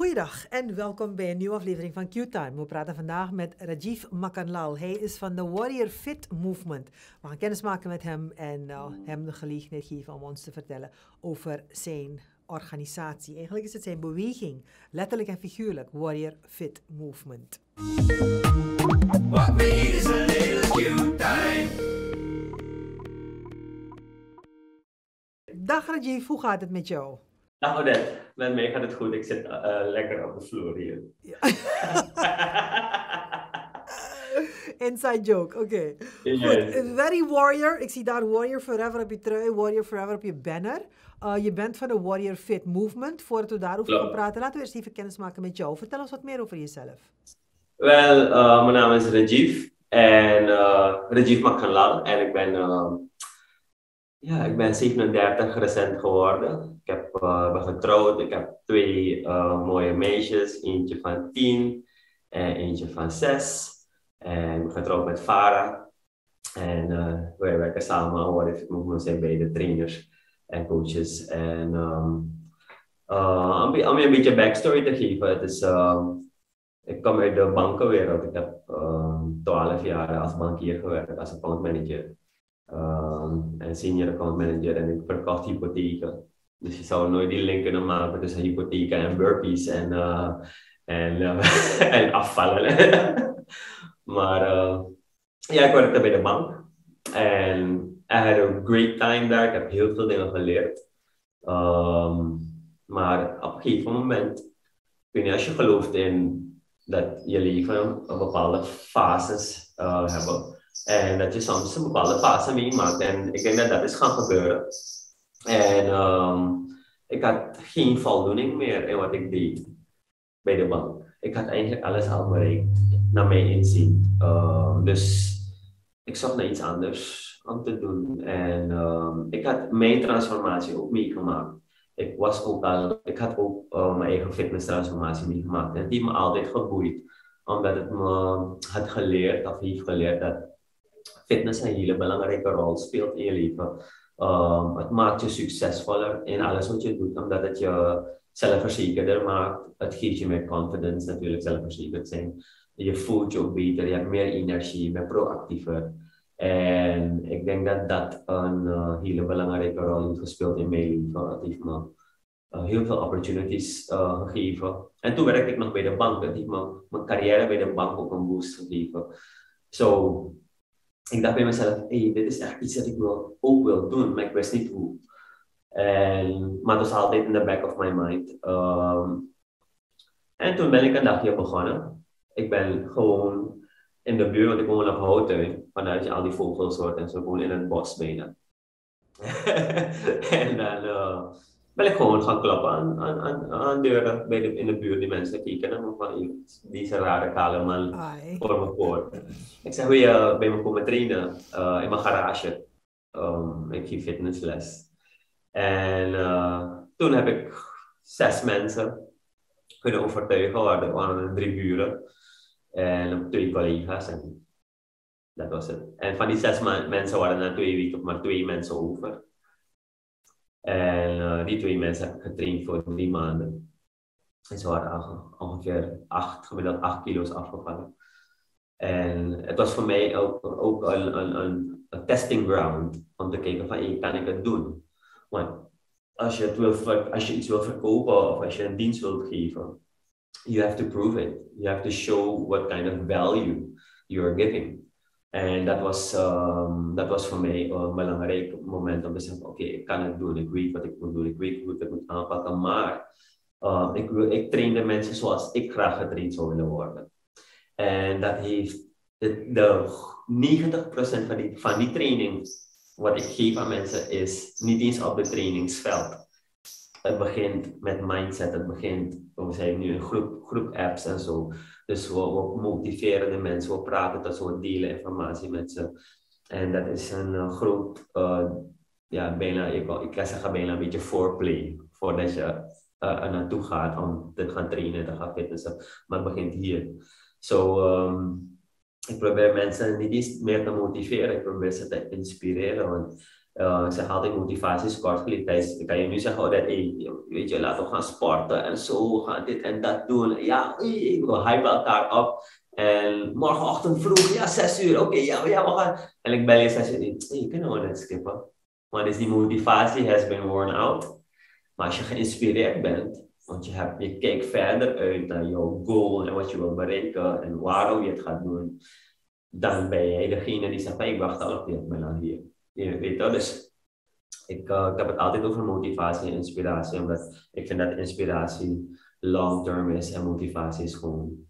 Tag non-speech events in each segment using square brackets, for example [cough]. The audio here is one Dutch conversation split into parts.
Goeiedag en welkom bij een nieuwe aflevering van Q-Time. We praten vandaag met Rajiv Makanlal. Hij is van de Warrior Fit Movement. We gaan kennis maken met hem en uh, hem de gelegenheid geven om ons te vertellen over zijn organisatie. Eigenlijk is het zijn beweging, letterlijk en figuurlijk, Warrior Fit Movement. What we is a little Q-Time. Dag Rajiv, hoe gaat het met jou? Nou, Odette, met mij gaat het goed. Ik zit uh, lekker op de vloer hier. Ja. [laughs] Inside joke, oké. Okay. Yes. Very Warrior. Ik zie daar Warrior Forever op je trui, Warrior Forever op je banner. Uh, je bent van de Warrior Fit Movement. Voordat we daarover gaan praten, laten we eerst even kennis maken met jou. Vertel ons wat meer over jezelf. Wel, uh, mijn naam is Rajiv. En Rajiv Makhanlal. En ik ben ja, ik ben 37 recent geworden. Ik heb, uh, getrouwd. Ik heb twee uh, mooie meisjes. Eentje van 10 en eentje van 6. En ik ben getrouwd met Farah. En uh, wij werken samen aan What Movement. zijn beide trainers en coaches. En um, om, je een beetje backstory te geven. Het is, um, ik kom uit de bankenwereld. Ik heb 12 jaar als bankier gewerkt, als account manager en senior account manager en ik verkocht hypotheken. Dus je zou nooit die link kunnen maken tussen hypotheken en burpees en, uh, en, [laughs] en afvallen. [laughs] maar uh, ja, ik werkte bij de bank en I had a great time daar. Ik heb heel veel dingen geleerd. Um, maar op een gegeven moment, ik weet als je gelooft in dat je leven een bepaalde fases hebben, en dat je soms een bepaalde fase meemaakt. En ik denk dat dat is gaan gebeuren. En um, ik had geen voldoening meer in wat ik deed bij de bank. Ik had eigenlijk alles al bereikt, naar mijn inzien. Uh, dus ik zocht naar iets anders om te doen. En um, ik had mijn transformatie ook meegemaakt. Ik, was ook al, ik had ook uh, mijn eigen fitness transformatie meegemaakt. En die me altijd geboeid. Omdat het me had geleerd, of heeft geleerd, dat fitness een hele belangrijke rol speelt in je leven. Um, het maakt je succesvoller in alles wat je doet, omdat het je zelfverzekerder maakt. Het geeft je meer confidence, natuurlijk zelfverzekerd zijn. Je voelt je ook beter, je hebt meer energie, je bent proactiever. En ik denk dat dat een uh, hele belangrijke rol heeft gespeeld in mijn leven. Het heeft me uh, heel veel opportunities uh, gegeven. En toen werkte ik nog bij de bank. Het heeft mijn carrière bij de bank ook een boost gegeven. So, ik dacht bij mezelf, hey, dit is echt iets dat ik wil, ook wil doen, maar ik wist niet hoe. En, maar het was altijd in the back of my mind. Um, en toen ben ik een dagje begonnen. Ik ben gewoon in de buurt, want ik woon op Houten, vanuit je al die vogels hoort en zo, gewoon in het bos bijna. [laughs] en dan uh, ben ik gewoon gaan kloppen aan, aan, aan, aan deuren bij de, in de buurt. Die mensen kijken me van, die rare kale man voor me voor. Ik zeg, wil je bij me komen trainen uh, in mijn garage? Um, ik geef fitnessles. En uh, toen heb ik zes mensen kunnen overtuigen. Er waren drie buren en twee collega's. En dat was het. En van die zes mensen waren er twee weken maar twee mensen over. En uh, die twee mensen heb ik getraind voor drie maanden. En ze waren ongeveer acht, gemiddeld acht kilo's afgevallen. En het was voor mij ook, ook een, een, een, testing ground om te kijken van, hey, kan ik het doen? Want als je, het als je iets wil verkopen of als je een dienst wilt geven, you have to prove it. You have to show what kind of value you're giving. En dat was, um, dat was voor mij een belangrijk moment om te zeggen, oké, ik kan het doen, ik weet wat ik moet doen, ik weet hoe ik het moet aanpakken, maar uh, ik, wil, ik trainde mensen zoals ik graag getraind zou willen worden. En dat heeft de, de 90% van die, van die training wat ik geef aan mensen is niet eens op het trainingsveld. Het begint met mindset, het begint, we zijn nu een groep, groep apps en zo. Dus we, we motiveren de mensen, we praten dat we delen informatie met ze. En dat is een uh, groot, uh, ja, bijna, ik, ik kan zeggen bijna een beetje foreplay. Voordat je uh, er naartoe gaat om te gaan trainen, te gaan fitnessen. Maar het begint hier. So, um, ik probeer mensen niet eens meer te motiveren, ik probeer ze te inspireren. Want Uh, ik zeg altijd motivatie is kortgeliefd. Ik kan je nu zeggen, dat, je, laten we gaan sporten en zo, gaan dit en dat doen. Ja, we hypen elkaar op. En morgenochtend vroeg, ja, zes uur, oké, ja, we gaan. En ik bel je zes uur, hey, kunnen we net skippen? Maar dus die motivatie has been worn out. Maar als je geïnspireerd bent, want je, hebt, je kijkt verder uit naar jouw goal en wat je wil bereiken en waarom je het gaat doen, dan ben jij degene die zegt, ik wacht al op ben hier. Je weet dat, dus ik, uh, ik heb het altijd over motivatie en inspiratie, omdat ik vind dat inspiratie long term is en motivatie is gewoon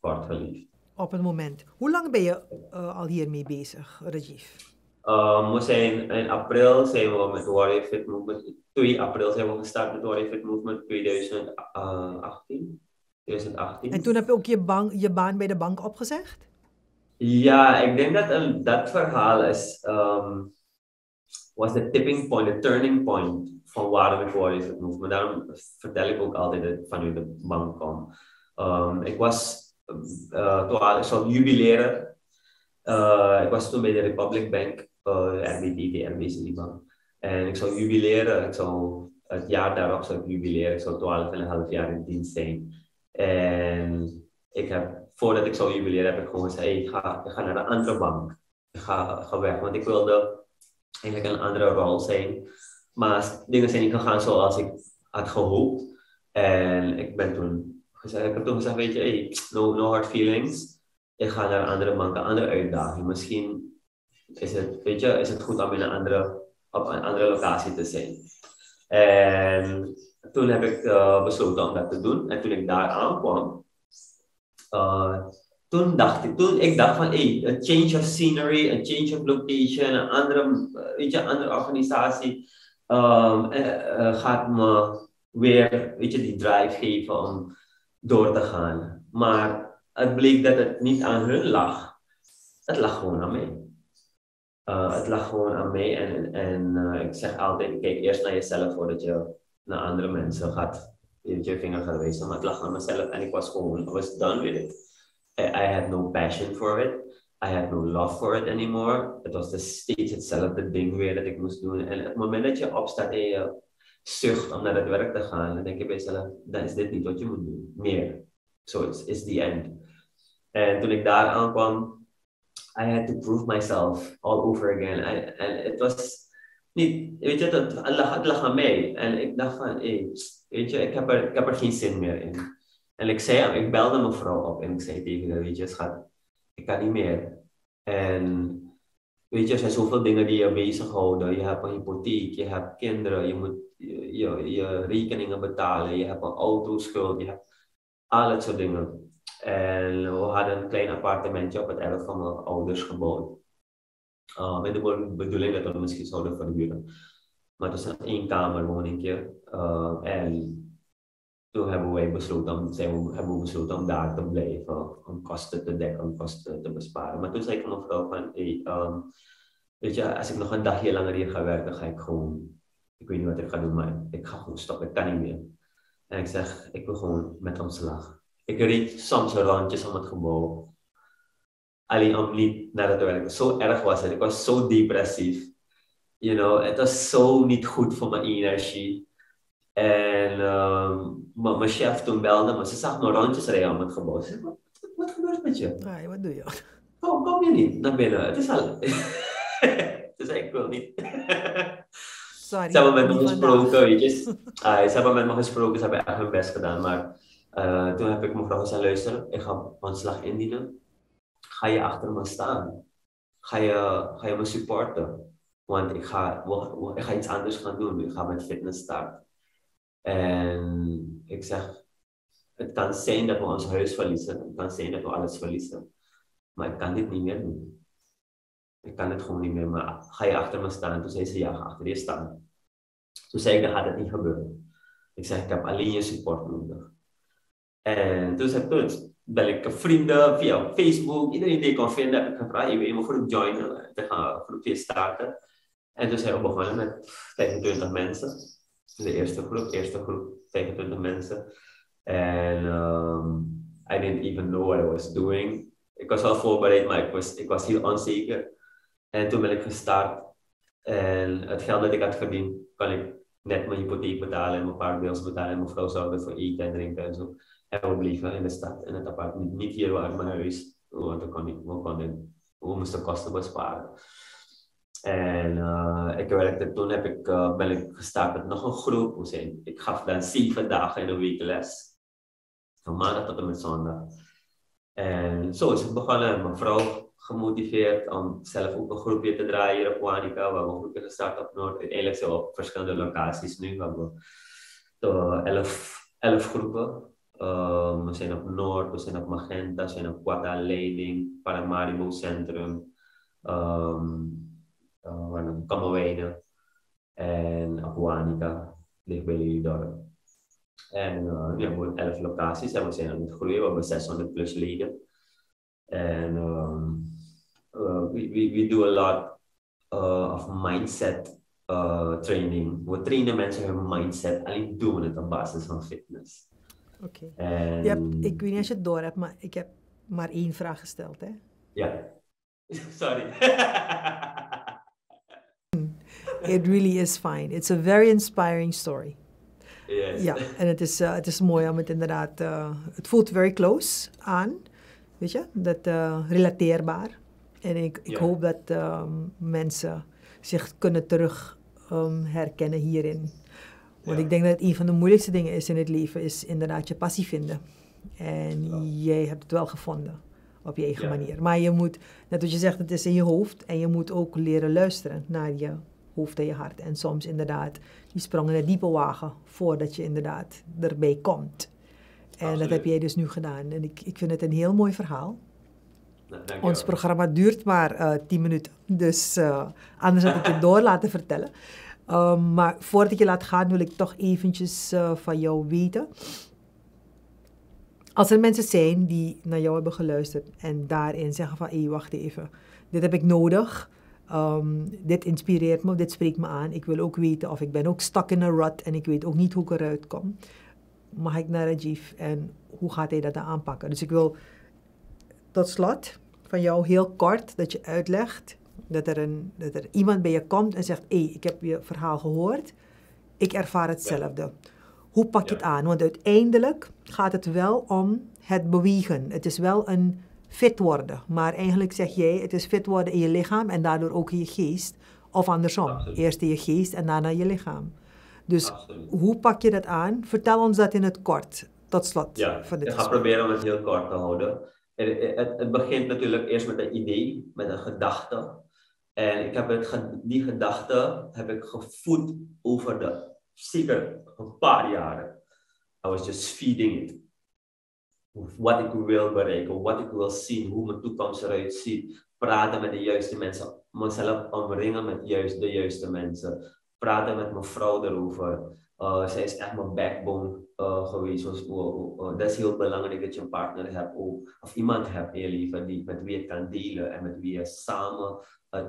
kortgeliefd. Op het moment. Hoe lang ben je uh, al hiermee bezig, Rajiv? Um, we zijn in april zijn we met Warrior Fit Movement. 2 april zijn we gestart met Warrior Fit Movement 2018. 2018. En toen heb je ook je, bank, je baan bij de bank opgezegd? Ja, ik denk dat dat verhaal is, um, was de tipping point, de turning point van waarom ik Warrior Fit Movement. Daarom vertel ik ook altijd dat ik vanuit de bank kom. Um, ik was, uh, ik zou jubileren. Uh, ik was toen bij de Republic Bank uh, RBD, RBC Liban. En ik zou jubileren, ik zou het jaar daarop zou ik jubileren, ik zou 12,5 jaar in dienst zijn. En ik heb, voordat ik zou jubileren, heb ik gewoon gezegd, hey, ik, ga, ik ga naar een andere bank. Ik ga, ga weg, want ik wilde eigenlijk een andere rol zijn. Maar dingen zijn niet gegaan zoals ik had gehoopt. En ik ben toen gezegd, ik heb toen gezegd, weet je, no, no hard feelings. Ik ga naar een andere bank, een andere uitdaging. Misschien is het, weet je, is het goed om in een andere, op een andere locatie te zijn. En toen heb ik uh, besloten om dat te doen. En toen ik daar aankwam, uh, toen dacht ik, toen ik dacht van, a change of scenery, a change of location, een andere, weet je, andere organisatie um, uh, gaat me weer, weet je, die drive geven om door te gaan. Maar het bleek dat het niet aan hun lag. Het lag gewoon aan mij. Uh, het lag gewoon aan mij en, en ik zeg altijd, kijk eerst naar jezelf voordat je naar andere mensen gaat, vinger gaat wijzen. Maar het lag aan mezelf en ik was gewoon, I was done with it. I, had no passion for it. I had no love for it anymore. Het was dus steeds hetzelfde ding weer dat ik moest doen. En het moment dat je opstaat en je zucht om naar het werk te gaan, dan denk je bij jezelf, dan is dit niet wat je moet doen. Meer. So it's, it's the end. En toen ik daar aankwam, I had to prove myself all over again. En het was niet, weet je, het, het, lag, het lag aan mij. En ik dacht van, weet je, ik heb, er, ik heb er geen zin meer in. En ik zei, ik belde mijn vrouw op en ik zei tegen haar, weet je, schat, ik kan niet meer. En weet je, er zijn zoveel dingen die je bezighouden. Je hebt een hypotheek, je hebt kinderen, je moet je, je, je rekeningen betalen, je hebt een autoschuld, je hebt al dat soort dingen. En we hadden een klein appartementje op het erf van mijn ouders gebouwd. Uh, met de bedoeling dat we misschien zouden verhuren. Maar het is een eenkamerwoningje. Uh, en toen hebben wij besloten zijn we, hebben we besloten om daar te blijven. Om kosten te dekken, om kosten te besparen. Maar toen zei ik aan mijn vrouw van, hey, um, weet je, als ik nog een dagje langer hier ga werken, ga ik gewoon, ik weet niet wat ik ga doen, maar ik ga gewoon stoppen. Ik kan niet meer. En ik zeg, ik wil gewoon met omslag. Ik reed soms rondjes om het gebouw. Alleen om niet naar het werk. Zo erg was het. Ik was zo depressief. You know, het was zo niet goed voor mijn energie. En um, mijn chef toen belde me. Ze zag me rondjes rijden om het gebouw. Ze zei, wat, wat gebeurt met je? Nee, wat doe je? Kom, kom je niet naar binnen? Het is al... Ze zei, ik wil niet. [laughs] Sorry. Ze hebben met me gesproken, weet je. [laughs] Ah, ze hebben met me gesproken, ze hebben echt hun best gedaan. Maar uh, toen heb ik mevrouw gezegd, luister, ik ga ontslag indienen. Ga je achter me staan? Ga je, ga je me supporten? Want ik ga, ik ga iets anders gaan doen. Ik ga met fitness starten. En ik zeg, het kan zijn dat we ons huis verliezen. Het kan zijn dat we alles verliezen. Maar ik kan dit niet meer doen. Ik kan het gewoon niet meer. Maar ga je achter me staan? Toen zei ze, ja, ga achter je staan. Toen zei ik, dan gaat het niet gebeuren. Ik zeg, ik heb alleen je support nodig. En toen zei ik, bel ik vrienden via Facebook, iedereen die ik kon vinden, heb ik gevraagd, je wil joinen, te gaan een groepje starten. En toen zijn we begonnen met 25 mensen. De eerste groep, eerste groep, 25 mensen. En um, I didn't even know what I was doing. Ik was wel voorbereid, maar ik was, ik was heel onzeker. En toen ben ik gestart. En het geld dat ik had verdiend, kan ik net mijn hypotheek betalen en mijn paar bills betalen en mijn vrouw zorgen voor eten en drinken en zo. En we bleven in de stad, in het appartement. Niet hier waar mijn huis, want dan kon ik, we, konden, we moesten kosten besparen. En uh, ik werkte, toen heb ik, uh, ben ik gestart met nog een groep. Ik gaf dan zeven dagen in de week les. Van maandag tot en met zondag. En zo is het begonnen. Mijn vrouw gemotiveerd om zelf ook een groepje te draaien hier op Wanica. We hebben een groepje gestart op Noord. Uiteindelijk zijn op verschillende locaties nu. We hebben elf, elf groepen. Um, we zijn op Noord, we zijn op Magenta, we zijn op Quata Leiding, Paramaribo Centrum, um, uh, Kamerwijnen en op Wanica, ligt bij jullie dorp. En uh, we hebben elf locaties en we zijn aan het groeien, we hebben 600 plus leden. En um, uh, we, we, we do a lot uh, of mindset uh, training. We trainen mensen hun mindset, alleen doen we het op basis van fitness. Oké. Okay. ik weet niet als je het door hebt, maar ik heb maar één vraag gesteld, hè? Ja. [laughs] Sorry. [laughs] It really is fine. It's a very inspiring story. Yes. Ja, en het is, uh, het is mooi om het inderdaad... Uh, het voelt very close aan, weet je? Dat uh, relateerbaar. En ik, ik hoop dat um, mensen zich kunnen terug um, herkennen hierin. Want ik denk dat een van de moeilijkste dingen is in het leven, is inderdaad je passie vinden. En jij hebt het wel gevonden op je eigen manier. Maar je moet, net wat je zegt, het is in je hoofd. En je moet ook leren luisteren naar je je hart. En soms inderdaad die sprong in het diepe wagen voordat je inderdaad erbij komt. En dat heb jij dus nu gedaan. En ik, ik vind het een heel mooi verhaal. Ons programma duurt maar uh, tien minuten. Dus uh, anders had ik het door [laughs] laten vertellen. Um, maar voordat ik je laat gaan, wil ik toch eventjes uh, van jou weten. Als er mensen zijn die naar jou hebben geluisterd en daarin zeggen van, hé, hey, wacht even, dit heb ik nodig. Um, dit inspireert me, dit spreekt me aan. Ik wil ook weten of ik ben ook stuck in een rut en ik weet ook niet hoe ik eruit kom. Mag ik naar Rajiv en hoe gaat hij dat aanpakken? Dus ik wil tot slot van jou heel kort dat je uitlegt dat er, een, dat er iemand bij je komt en zegt: Hé, hey, ik heb je verhaal gehoord, ik ervaar hetzelfde. Hoe pak je het aan? Want uiteindelijk gaat het wel om het bewegen. Het is wel een fit worden. Maar eigenlijk zeg jij: het is fit worden in je lichaam en daardoor ook in je geest. Of andersom. Eerst in je geest en daarna je lichaam. Dus hoe pak je dat aan? Vertel ons dat in het kort, tot slot. Ja, ik ga proberen om het heel kort te houden. Het, het, het, begint natuurlijk eerst met een idee, met een gedachte. En ik heb het, die gedachte heb ik gevoed over de zeker een paar jaren. I was just feeding it. Wat ik wil bereiken, wat ik wil zien, hoe mijn toekomst eruit ziet. Praten met de juiste mensen, mezelf omringen met juist de juiste mensen. Praten met mijn vrouw erover. Uh, zij is echt mijn backbone uh, geweest. Dus, dat is heel belangrijk dat je een partner hebt of iemand hebt in je leven die, met wie je kan delen en met wie je samen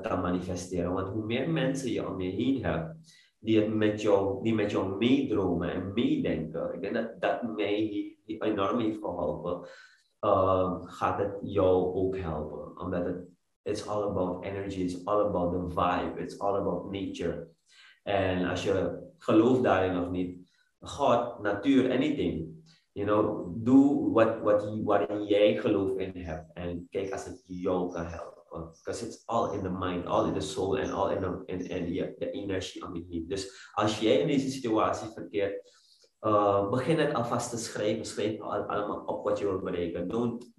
kan manifesteren. Want hoe meer mensen je om je heen hebt die, met jou, die met jou meedromen en meedenken, ik denk dat dat mij enorm heeft geholpen, gaat het jou ook helpen. Omdat het it's all about energy, it's all about the vibe, it's all about nature. En als je gelooft daarin of niet, God, natuur, anything. You know, doe wat, wat, jij geloof in hebt. En kijk als het jou kan helpen. Because it's all in the mind, all in the soul and all in the, in, in the, energie om je. Dus als jij in deze situatie verkeert, uh, begin het alvast te schrijven. Schrijf al, allemaal op wat je wilt bereiken. Don't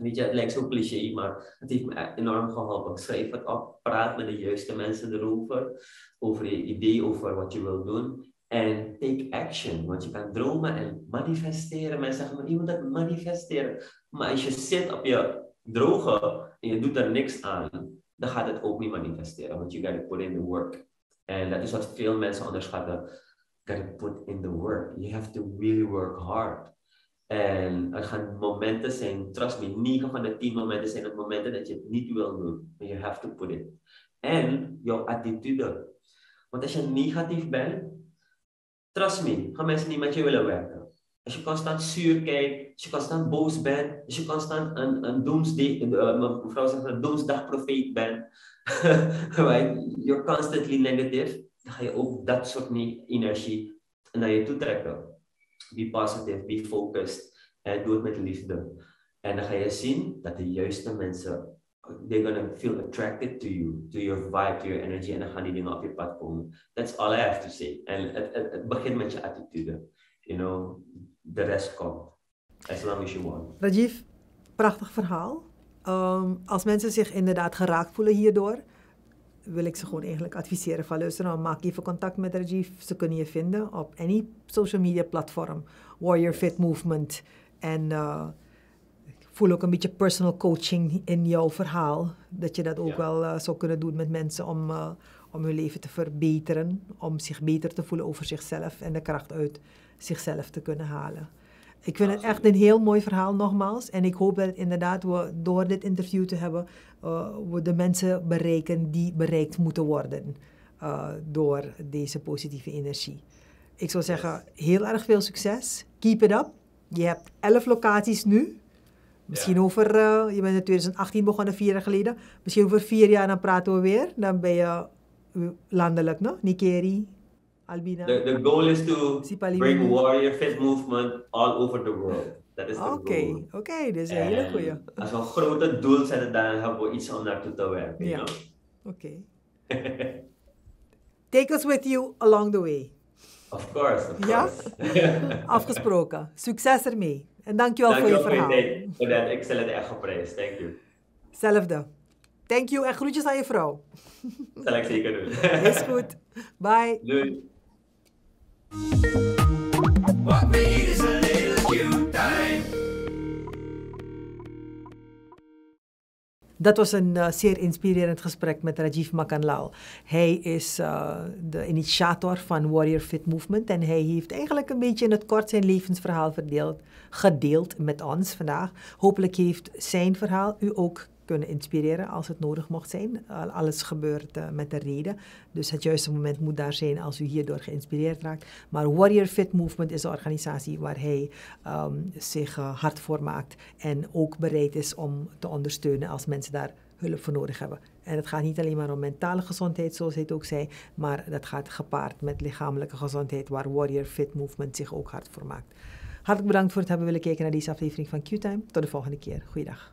Weet je, het lijkt zo cliché, maar het heeft me enorm geholpen. Schrijf het op, praat met de juiste mensen erover, over je idee, over wat je wil doen. En take action, want je kan dromen en manifesteren. Mensen zeggen, maar je moet dat manifesteren. Maar als je zit op je droge en je doet er niks aan, dan gaat het ook niet manifesteren. Want you gotta put in the work. En dat is wat veel mensen onderschatten. Gotta put in the work. You have to really work hard. En er gaan momenten zijn, trust me, 9 van de 10 momenten zijn het momenten dat je het niet wil doen. You have to put it. En jouw attitude. Want als je negatief bent, trust me, gaan mensen niet met je willen werken. Als je constant zuur kijkt, als je constant boos bent, als je constant een, een doomsday, uh, mevrouw zegt een doomsdagprofeet bent, [laughs] right? You're constantly negative, dan ga je ook dat soort energie naar je toe trekken. Be positive, be focused. En doe het met liefde. En dan ga je zien dat de juiste mensen, they're gonna feel attracted to you, to your vibe, to your energy. En dan gaan die dingen op je pad komen. That's all I have to say. En het, het, begint met je attitude. You know, de rest komt. As long as you want. Rajiv, prachtig verhaal. Um, als mensen zich inderdaad geraakt voelen hierdoor, wil ik ze gewoon eigenlijk adviseren van luisteren, maak even contact met Rajiv. Ze kunnen je vinden op any social media platform, Warrior Fit Movement. En uh, ik voel ook een beetje personal coaching in jouw verhaal. Dat je dat ook wel uh, zou kunnen doen met mensen om, uh, om hun leven te verbeteren. Om zich beter te voelen over zichzelf en de kracht uit zichzelf te kunnen halen. Ik vind het echt een heel mooi verhaal nogmaals. En ik hoop dat inderdaad we door dit interview te hebben, uh, we de mensen bereiken die bereikt moeten worden uh, door deze positieve energie. Ik zou zeggen, heel erg veel succes. Keep it up. Je hebt elf locaties nu. Misschien ja. over, uh, je bent in 2018 begonnen, vier jaar geleden. Misschien over vier jaar, dan praten we weer. Dan ben je landelijk, no? Nikeri, Albina. The, the goal is to bring warrior fit movement all over the world. Dat is de Oké, oké, okay, dus een hele goeie. Als we een grote doel zetten, dan hebben we iets om naartoe te werken. Ja, oké. [laughs] Take us with you along the way. Of course, of ja? course. [laughs] Afgesproken. Succes ermee. En dankjewel Dank voor je verhaal. Voor dat. Ik stel het echt geprijsd. Thank you. Zelfde. Thank you en groetjes aan je vrouw. Zal ik zeker doen. Is goed. [laughs] Bye. Doei. Dat was een uh, zeer inspirerend gesprek met Rajiv Makanlal. Hij is uh, de initiator van Warrior Fit Movement en hij heeft eigenlijk een beetje in het kort zijn levensverhaal verdeeld, gedeeld met ons vandaag. Hopelijk heeft zijn verhaal u ook kunnen inspireren als het nodig mocht zijn. Alles gebeurt uh, met de reden. Dus het juiste moment moet daar zijn als u hierdoor geïnspireerd raakt. Maar Warrior Fit Movement is een organisatie waar hij um, zich uh, hard voor maakt. En ook bereid is om te ondersteunen als mensen daar hulp voor nodig hebben. En het gaat niet alleen maar om mentale gezondheid, zoals hij het ook zei, maar dat gaat gepaard met lichamelijke gezondheid, waar Warrior Fit Movement zich ook hard voor maakt. Hartelijk bedankt voor het hebben willen kijken naar deze aflevering van Q-Time. Tot de volgende keer. Goeiedag.